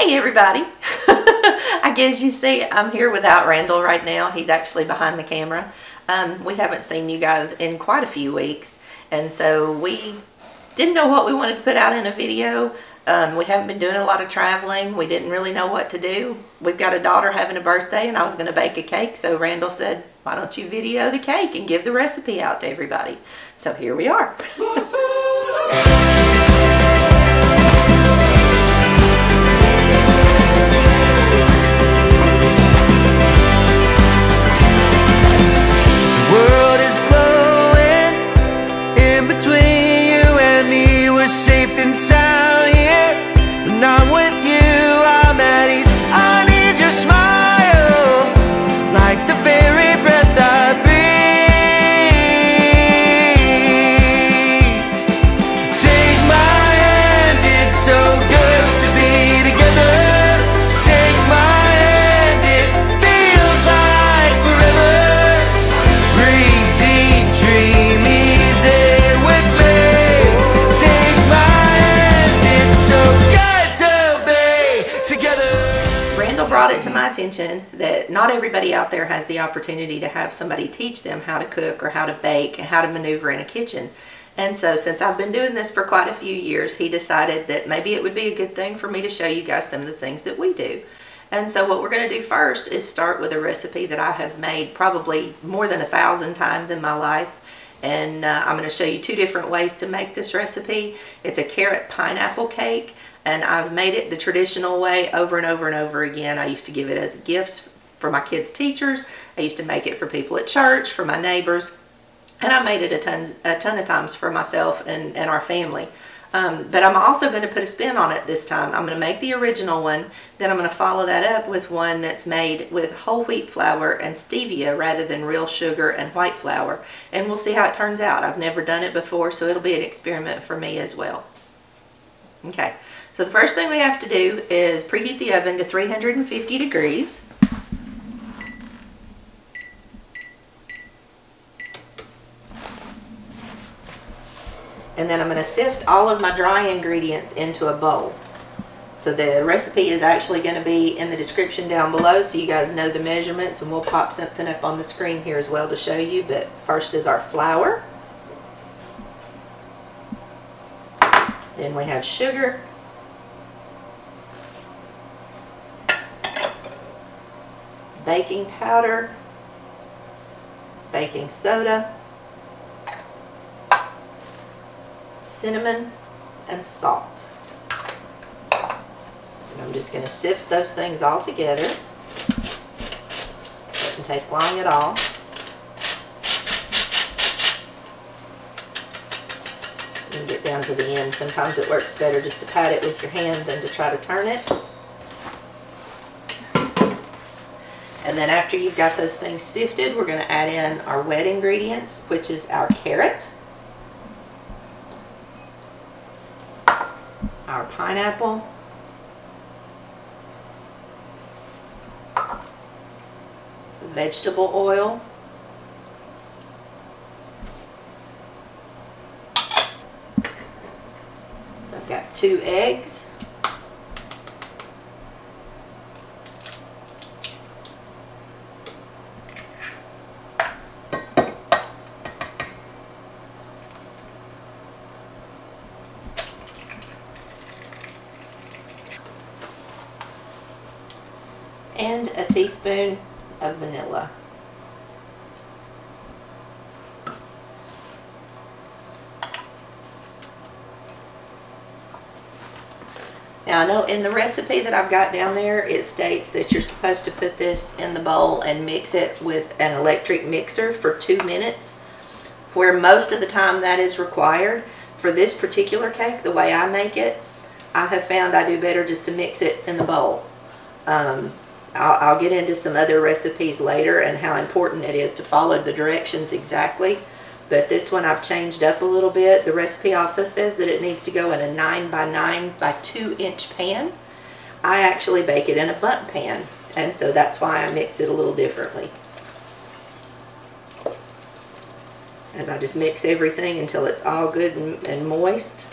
Hey everybody! I guess you see I'm here without Randall right now. He's actually behind the camera. Um, we haven't seen you guys in quite a few weeks and so we didn't know what we wanted to put out in a video. Um, we haven't been doing a lot of traveling. We didn't really know what to do. We've got a daughter having a birthday and I was going to bake a cake so Randall said why don't you video the cake and give the recipe out to everybody. So here we are. attention that not everybody out there has the opportunity to have somebody teach them how to cook or how to bake and how to maneuver in a kitchen. And so since I've been doing this for quite a few years, he decided that maybe it would be a good thing for me to show you guys some of the things that we do. And so what we're going to do first is start with a recipe that I have made probably more than a thousand times in my life. And uh, I'm going to show you two different ways to make this recipe. It's a carrot pineapple cake and I've made it the traditional way over and over and over again. I used to give it as gifts for my kids' teachers. I used to make it for people at church, for my neighbors, and I made it a ton, a ton of times for myself and, and our family. Um, but I'm also going to put a spin on it this time. I'm going to make the original one, then I'm going to follow that up with one that's made with whole wheat flour and stevia rather than real sugar and white flour. And we'll see how it turns out. I've never done it before, so it'll be an experiment for me as well. Okay, so the first thing we have to do is preheat the oven to 350 degrees. And then I'm going to sift all of my dry ingredients into a bowl. So the recipe is actually going to be in the description down below so you guys know the measurements and we'll pop something up on the screen here as well to show you. But first is our flour. Then we have sugar. Baking powder. Baking soda. Cinnamon and salt. And I'm just going to sift those things all together. Doesn't take long at all. and get down to the end. Sometimes it works better just to pat it with your hand than to try to turn it. And then after you've got those things sifted, we're going to add in our wet ingredients, which is our carrot, our pineapple, vegetable oil, so I've got two eggs. A teaspoon of vanilla. Now I know in the recipe that I've got down there, it states that you're supposed to put this in the bowl and mix it with an electric mixer for two minutes, where most of the time that is required. For this particular cake, the way I make it, I have found I do better just to mix it in the bowl. Um, I'll, I'll get into some other recipes later and how important it is to follow the directions exactly but this one I've changed up a little bit. The recipe also says that it needs to go in a 9 by 9 by 2 inch pan. I actually bake it in a Bundt pan, and so that's why I mix it a little differently. As I just mix everything until it's all good and, and moist.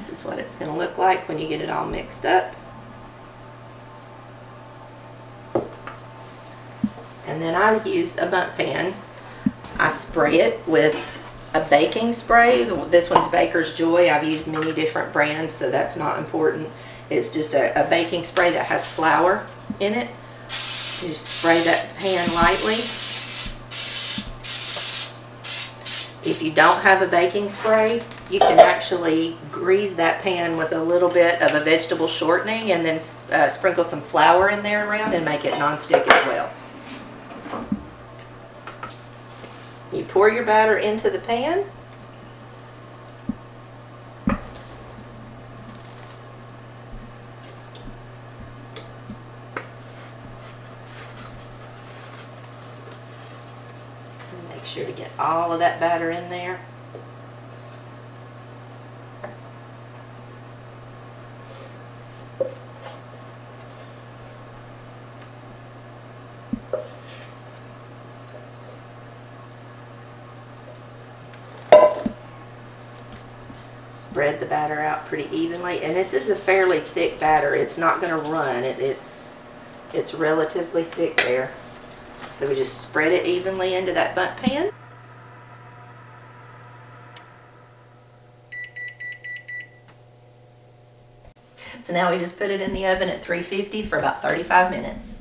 This is what it's going to look like when you get it all mixed up. And then I used a Bundt pan. I spray it with a baking spray. This one's Baker's Joy. I've used many different brands, so that's not important. It's just a, a baking spray that has flour in it. You just spray that pan lightly. If you don't have a baking spray, you can actually grease that pan with a little bit of a vegetable shortening and then uh, sprinkle some flour in there around and make it nonstick as well. You pour your batter into the pan. Make sure to get all of that batter in there. spread the batter out pretty evenly. And this is a fairly thick batter. It's not going to run. It, it's, it's relatively thick there. So we just spread it evenly into that Bundt pan. So now we just put it in the oven at 350 for about 35 minutes.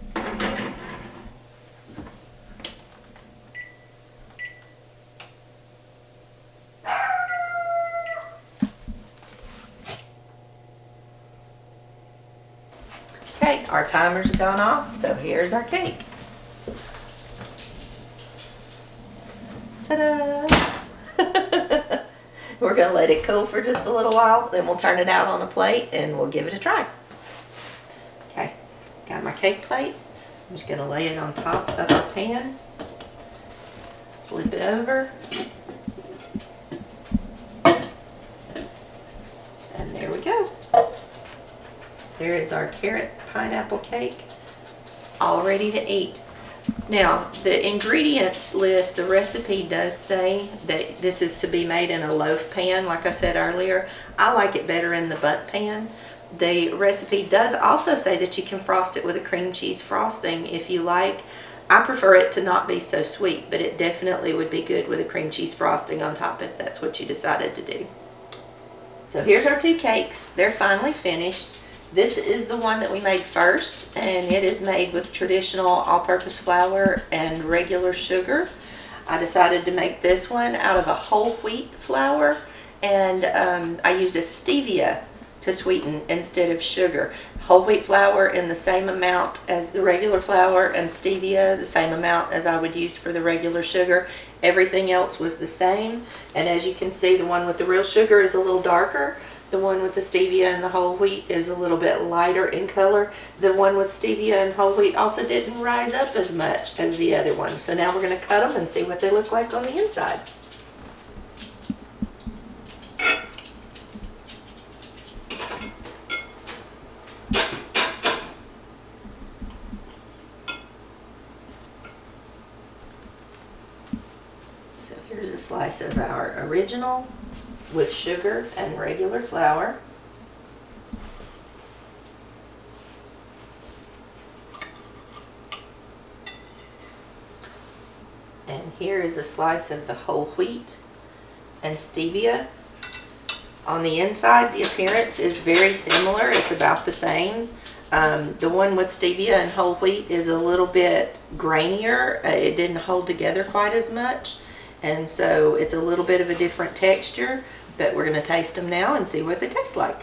Okay, our timer's gone off, so here's our cake. Ta-da! We're gonna let it cool for just a little while, then we'll turn it out on a plate and we'll give it a try. Okay, got my cake plate. I'm just gonna lay it on top of our pan. Flip it over. And there we go. There is our carrot pineapple cake all ready to eat. Now, the ingredients list, the recipe does say that this is to be made in a loaf pan, like I said earlier. I like it better in the Bundt pan. The recipe does also say that you can frost it with a cream cheese frosting if you like. I prefer it to not be so sweet, but it definitely would be good with a cream cheese frosting on top if that's what you decided to do. So here's our two cakes. They're finally finished. This is the one that we made first, and it is made with traditional all-purpose flour and regular sugar. I decided to make this one out of a whole wheat flour, and um, I used a stevia to sweeten instead of sugar. Whole wheat flour in the same amount as the regular flour, and stevia the same amount as I would use for the regular sugar. Everything else was the same, and as you can see, the one with the real sugar is a little darker, the one with the stevia and the whole wheat is a little bit lighter in color. The one with stevia and whole wheat also didn't rise up as much as the other one. So now we're going to cut them and see what they look like on the inside. So here's a slice of our original with sugar and regular flour. And here is a slice of the whole wheat and stevia. On the inside, the appearance is very similar. It's about the same. Um, the one with stevia and whole wheat is a little bit grainier. Uh, it didn't hold together quite as much. And so it's a little bit of a different texture. But we're going to taste them now and see what they taste like.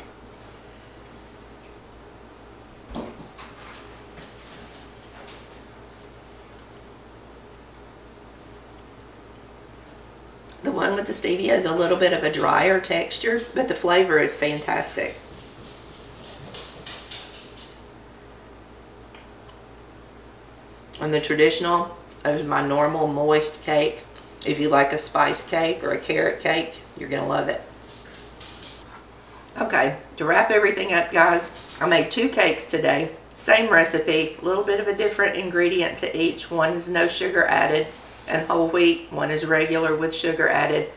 The one with the stevia is a little bit of a drier texture, but the flavor is fantastic. And the traditional is my normal moist cake. If you like a spice cake or a carrot cake, you're going to love it. Okay, to wrap everything up, guys, I made two cakes today. Same recipe, a little bit of a different ingredient to each. One is no sugar added and whole wheat. One is regular with sugar added.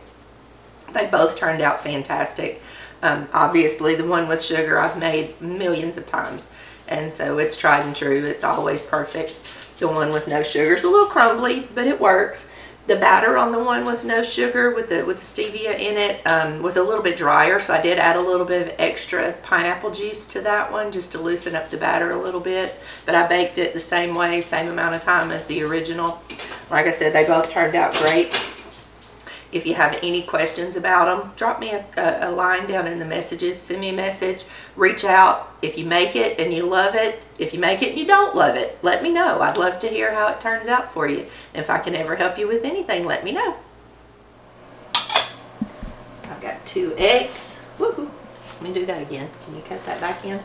They both turned out fantastic. Um, obviously, the one with sugar I've made millions of times, and so it's tried and true. It's always perfect. The one with no sugar is a little crumbly, but it works. The batter on the one with no sugar with the with the stevia in it um, was a little bit drier, so I did add a little bit of extra pineapple juice to that one just to loosen up the batter a little bit. But I baked it the same way, same amount of time as the original. Like I said, they both turned out great. If you have any questions about them, drop me a, a, line down in the messages. Send me a message. Reach out. If you make it and you love it, if you make it and you don't love it, let me know. I'd love to hear how it turns out for you. If I can ever help you with anything, let me know. I've got two eggs. Woohoo. Let me do that again. Can you cut that back in?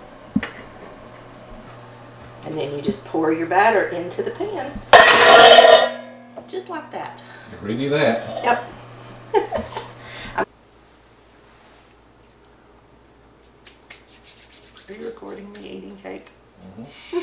And then you just pour your batter into the pan. Just like that. Ready that. Yep. Are you recording me eating cake?